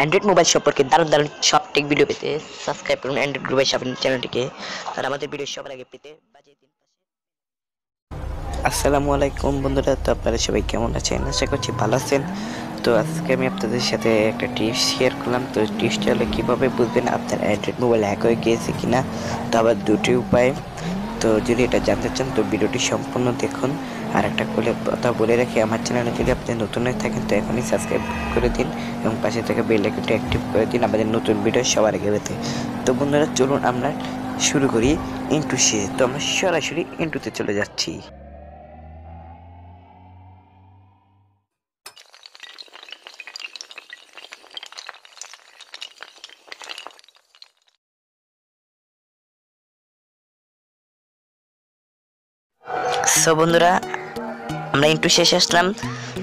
Android mobile সম্পর্কে দারুণ দারুণ সব টেক ভিডিও পেতে সাবস্ক্রাইব করুন অ্যান্ড্রয়েড গ্রুপের শপিং চ্যানেলটিকে আর আমাদের ভিডিও সবার আগে পেতে বাজিয়ে দিন আসসালামু আলাইকুম বন্ধুরা, তো আপনারা সবাই কেমন আছেন? আশা করছি ভালো আছেন। তো আজকে আমি আপনাদের সাথে একটা টিপস শেয়ার করলাম। তো টিপসটা হলো কীভাবে বুঝবেন আপনার অ্যান্ড্রয়েড মোবাইল হ্যাক হয়ে গিয়েছে কিনা? তো আবার দুটি উপায়। তো যদি এটা জানতে চান, তো ভিডিওটি সম্পূর্ণ দেখুন। আর একটা করে কথা বলে রাখি, আমার চ্যানেলে যদি আপনি নতুন হয়ে থাকেন, তো এখনই সাবস্ক্রাইব করে দিন এবং পাশে থেকে বেল আইকনটি অ্যাক্টিভ করে দিন আমাদের নতুন ভিডিও সবার আগে পেতে। তো বন্ধুরা, চলুন আমরা শুরু করি ইন্টু সে। তো আমরা সরাসরি ইন্টুতে চলে যাচ্ছি। সো বন্ধুরা, আমরা ইন্টু শেষে আসলাম।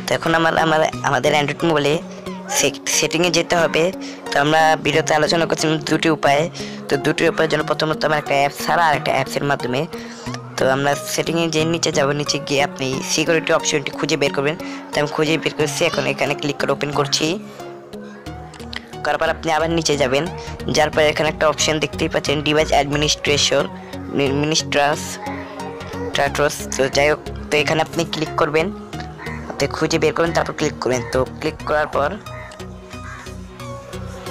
তো এখন আমার আমার, আমাদের অ্যান্ড্রয়েড মোবাইলে সেটিংয়ে যেতে হবে। তো আমরা ভিডিওতে আলোচনা করছিলাম দুটি উপায়। তো দুটি উপায়ের জন্য প্রথমত আমার একটা অ্যাপ ছাড়া আর একটা অ্যাপসের মাধ্যমে। তো আমরা সেটিংয়ে যে নিচে যাব, নিচে গিয়ে আপনি সিকিউরিটি অপশনটি খুঁজে বের করবেন। তো আমি খুঁজে বের করছি, এখন এখানে ক্লিক করে ওপেন করছি। করার পর আপনি আবার নিচে যাবেন। যার পর এখানে একটা অপশন দেখতেই পাচ্ছেন ডিভাইস অ্যাডমিনিস্ট্রেশন মিনিস্ট্রাস ট্রাট্রস তো যাই হোক, তো এখানে আপনি ক্লিক করবেন। তো খুঁজে বের করবেন, তারপর ক্লিক করবেন। তো ক্লিক করার পর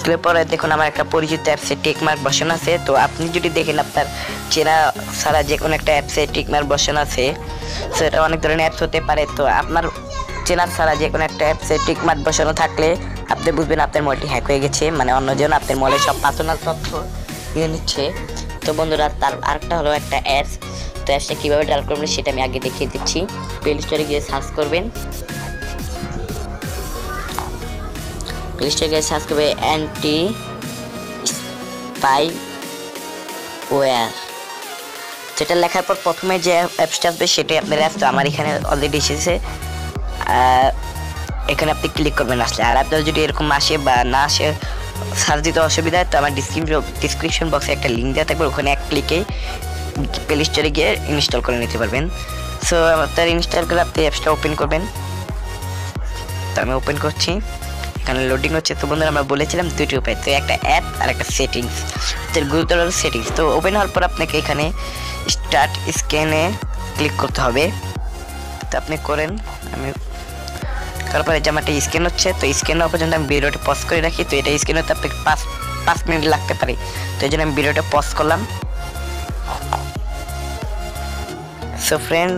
ক্লিক পরে দেখুন আমার একটা পরিচিত অ্যাপসে টেক মার্ক বসানো আছে। তো আপনি যদি দেখেন আপনার চেনা ছাড়া যে কোনো একটা অ্যাপসে টেক মার্ক বসানো আছে সেটা অনেক ধরনের অ্যাপস হতে পারে। তো আপনার চেনা ছাড়া যে কোনো একটা অ্যাপসে টিক মার্ক বসানো থাকলে আপনি বুঝবেন আপনার মোবাইলটি হ্যাক হয়ে গেছে। মানে অন্যজন আপনার মোবাইলের সব পার্সোনাল তথ্য নিয়ে নিচ্ছে। তো বন্ধুরা, তার আরেকটা হলো একটা অ্যাপস। তো অ্যাপসটা কীভাবে ডাল করবেন সেটা আমি আগে দেখিয়ে দিচ্ছি। প্লে স্টোরে গিয়ে সার্চ করবেন। প্লে স্টোরে গিয়ে সার্চ করবে অ্যান্টি স্পাই ওয়্যার যেটা লেখার পর প্রথমে যে অ্যাপসটা আসবে সেটাই আপনার অ্যাপ তো আমার এখানে অলরেডি এসেছে। এখানে আপনি ক্লিক করবেন আসলে। আর আপনার যদি এরকম আসে বা না আসে সার্চ দিতে অসুবিধা তো আমার ডিসক্রিপশন ডিসক্রিপশন বক্সে একটা লিঙ্ক দেওয়া থাকবে। ওখানে এক ক্লিকে প্লে স্টোরে গিয়ে ইনস্টল করে নিতে পারবেন। সো আপনার ইনস্টল করে আপনি অ্যাপসটা ওপেন করবেন। তো আমি ওপেন করছি। এখানে লোডিং হচ্ছে। তো বন্ধুরা, আমরা বলেছিলাম দুটি উপায়। তো একটা অ্যাপ আর একটা সেটিংস তো গুরুতর সেটিংস তো ওপেন হওয়ার পর আপনাকে এখানে স্টার্ট স্ক্যানে ক্লিক করতে হবে। তো আপনি করেন। আমি তারপরে যে আমার একটা স্ক্যান হচ্ছে, তো স্ক্যান হওয়া পর্যন্ত আমি ভিডিওটা পজ করে রাখি, তো এটা স্ক্যান হতে আপনাকে পাঁচ পাঁচ মিনিট লাগতে পারে। তো এই জন্য আমি ভিডিওটা পজ করলাম। সো ফ্রেন্ড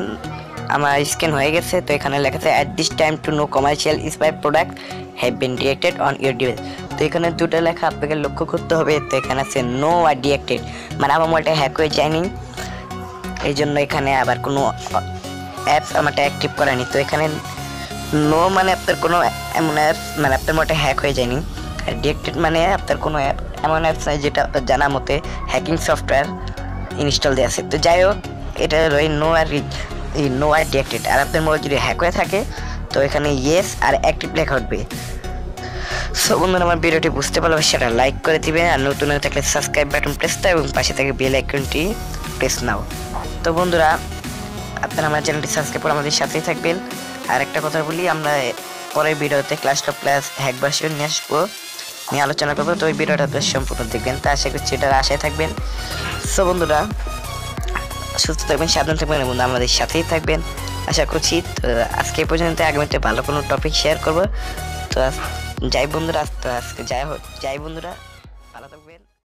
আমার স্ক্যান হয়ে গেছে, তো এখানে লেখা আছে at this time to no commercial spy product have been directed on your device তো এখানে দুটো লেখা আপনাকে লক্ষ্য করতে হবে, তো এখানে আছে নো আর ডিরেক্টেড মানে আমার মোবাইলটা হ্যাক হয়ে যায়নি। এই জন্য এখানে আবার কোনো অ্যাপস আমারটা অ্যাক্টিভ করেনি। তো এখানে নো মানে আপনার কোনো এমন অ্যাপস মানে আপনার মোবাইলটা হ্যাক হয়ে যায়নি। আর ডিরেক্টেড মানে আপনার কোনো অ্যাপ এমন অ্যাপস নাই যেটা আপনার জানা মতে হ্যাকিং সফটওয়্যার ইনস্টল দেওয়া আছে। তো যাই হোক, এটা এই নো আর নো আর ডিরেক্টেড আর আপনার মোবাইল যদি হ্যাক হয়ে থাকে, তো এখানে ইয়েস আর অ্যাক্টিভ লেখা উঠবে। সো বন্ধুরা, আমার ভিডিওটি বুঝতে পারলে সেটা লাইক করে দিবেন, আর নতুন হয়ে থাকলে সাবস্ক্রাইব বাটন প্রেস দাও এবং পাশে থেকে বেল আইকনটি প্রেস নাও। তো বন্ধুরা, আপনারা আমার চ্যানেলটি সাবস্ক্রাইব করে আমাদের সাথেই থাকবেন। আর একটা কথা বলি, আমরা পরের ভিডিওতে class top class hack version নিয়ে আসব। নিয়ে আলোচনা করব, তো ওই ভিডিওটা বেশ সম্পূর্ণ দেখবেন। তা আশা করছি এটার আশায় থাকবেন। সো বন্ধুরা, সুস্থ থাকবেন, সাবধান থাকবেন এবং আমাদের সাথেই থাকবেন। আশা করছি, তো আজকে পর্যন্ত আগামীতে ভালো কোনো টপিক শেয়ার করব। তো যাই বন্ধুরা আজকে যাই হোক যাই বন্ধুরা, ভালো থাকবেন।